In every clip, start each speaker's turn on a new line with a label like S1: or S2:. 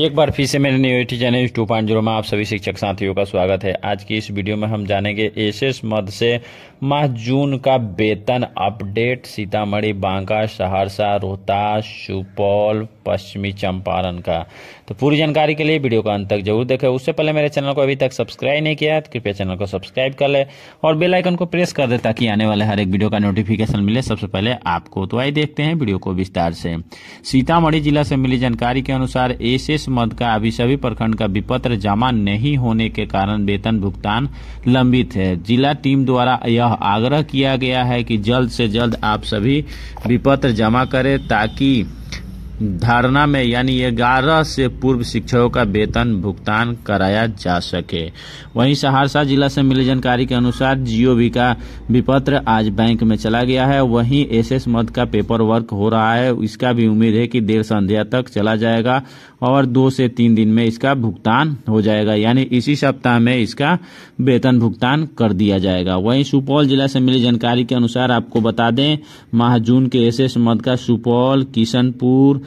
S1: एक बार फिर से मेरे न्यूटी चैनल टू पॉइंट ज़ीरो में आप सभी शिक्षक साथियों का स्वागत है। आज की इस वीडियो में हम जानेंगे एसएस मद से माह जून का वेतन अपडेट। सीतामढ़ी, बांका, सहरसा, रोहतास, सुपौल, पश्चिमी चंपारण का। तो पूरी जानकारी के लिए वीडियो का अंत तक ज़रूर देखें। उससे पहले मेरे चैनल को अभी तक सब्सक्राइब नहीं किया तो कृपया चैनल को सब्सक्राइब कर ले और बेल आइकन को प्रेस कर दे ताकि आने वाले हर एक वीडियो का नोटिफिकेशन मिले। सबसे पहले आपको तो आइए देखते हैं वीडियो को विस्तार से। सीतामढ़ी जिला से मिली जानकारी के अनुसार एसएस मद का अभी सभी प्रखंड का विपत्र जमा नहीं होने के कारण वेतन भुगतान लंबित है। जिला टीम द्वारा यह आग्रह किया गया है कि जल्द से जल्द आप सभी विपत्र जमा करें ताकि धारणा में, यानी ग्यारह से पूर्व शिक्षकों का वेतन भुगतान कराया जा सके। वहीं सहरसा जिला से मिली जानकारी के अनुसार जीओबी का विपत्र आज बैंक में चला गया है। वहीं एसएस मद का पेपर वर्क हो रहा है। इसका भी उम्मीद है कि देर संध्या तक चला जाएगा और दो से तीन दिन में इसका भुगतान हो जाएगा। यानी इसी सप्ताह में इसका वेतन भुगतान कर दिया जाएगा। वहीं सुपौल जिला से मिली जानकारी के अनुसार आपको बता दें, माह जून के एसएस मद का सुपौल, किशनपुर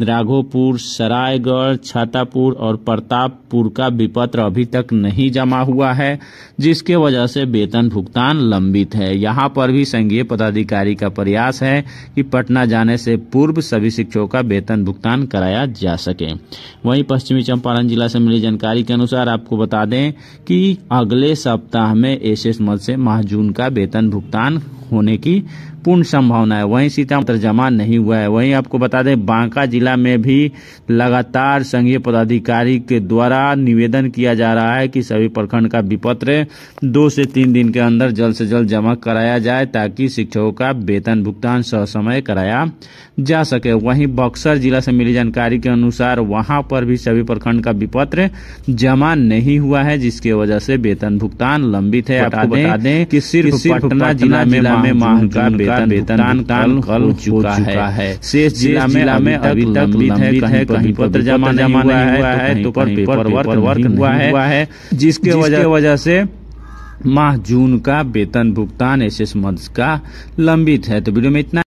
S1: राघोपुर, सरायगढ़, छातापुर और प्रतापपुर का विपत्र अभी तक नहीं जमा हुआ है, जिसके वजह से वेतन भुगतान लंबित है। यहाँ पर भी संघीय पदाधिकारी का प्रयास है कि पटना जाने से पूर्व सभी शिक्षकों का वेतन भुगतान कराया जा सके। वहीं पश्चिमी चंपारण जिला से मिली जानकारी के अनुसार आपको बता दें कि अगले सप्ताह में एस मद से माह जून का वेतन भुगतान होने की पूर्ण संभावना है। वहीं सीतामढ़ी जमा नहीं हुआ है। वहीं आपको बता दें बांका जिला में भी लगातार संघीय पदाधिकारी के द्वारा निवेदन किया जा रहा है कि सभी प्रखंड का विपत्र दो से तीन दिन के अंदर जल्द से जल्द जमा कराया जाए ताकि शिक्षकों का वेतन भुगतान ससमय कराया जा सके। वहीं बक्सर जिला से मिली जानकारी के अनुसार वहाँ पर भी सभी प्रखंड का विपत्र जमा नहीं हुआ है जिसके वजह से वेतन भुगतान लंबित है। आपको बता दें कि सिर्फ़ पटना जिला में माह का वेतन वेतन भुगतान कल हो चुका है। शेष जिला में अभी तक लंबित है कहीं पत्र जमा जमा नहीं हुआ है तो पर पेपर वर्क वर्क हुआ है। जिसके वजह वजह से माह जून का वेतन भुगतान एस एस मद का लंबित है। तो वीडियो में इतना